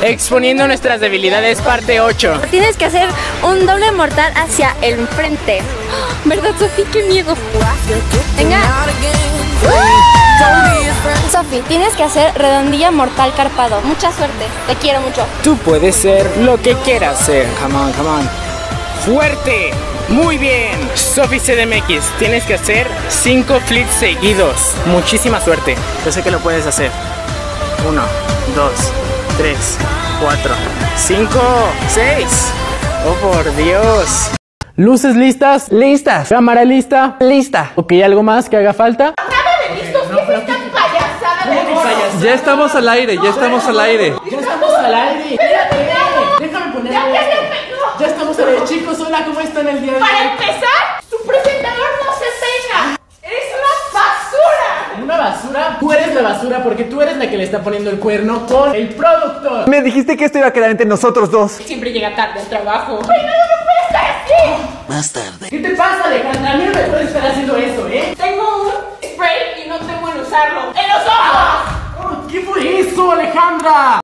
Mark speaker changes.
Speaker 1: Exponiendo nuestras debilidades, parte 8.
Speaker 2: Tienes que hacer un doble mortal hacia el frente. ¿Verdad, Sofi? ¡Qué miedo! Venga. Sofi, tienes que hacer redondilla mortal carpado. Mucha suerte. Te quiero mucho.
Speaker 1: Tú puedes ser lo que quieras ser. Come on, come on. ¡Fuerte! Muy bien. Sofi CDMX, tienes que hacer 5 flips seguidos. Muchísima suerte. Yo sé que lo puedes hacer. 1, 2, 3, 4, 5, 6. Oh, por Dios. ¿Luces listas?
Speaker 3: Listas.
Speaker 1: ¿Cámara lista?
Speaker 3: Lista.
Speaker 1: ¿Ok, algo más que haga falta?
Speaker 3: Ya estamos al aire, ya estamos al aire.
Speaker 1: Ya estamos al aire. Espérate, déjame poner Ya estamos al aire. Chicos, hola, ¿cómo están el día de hoy?
Speaker 4: Para empezar,
Speaker 1: basura. Tú eres la basura porque tú eres la que le está poniendo el cuerno con el productor.
Speaker 3: Me dijiste que esto iba a quedar entre nosotros dos.
Speaker 4: Siempre llega tarde al trabajo. Ay, no, no puede estar así.
Speaker 1: ¿Qué te pasa, Alejandra? A mí no me puedes estar haciendo eso, ¿eh?
Speaker 4: Tengo un spray y no tengo en usarlo. ¡En los ojos!
Speaker 1: ¿Qué fue eso, Alejandra?